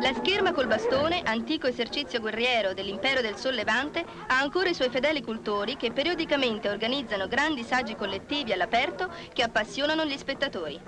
La scherma col bastone, antico esercizio guerriero dell'impero del sollevante, ha ancora i suoi fedeli cultori che periodicamente organizzano grandi saggi collettivi all'aperto che appassionano gli spettatori.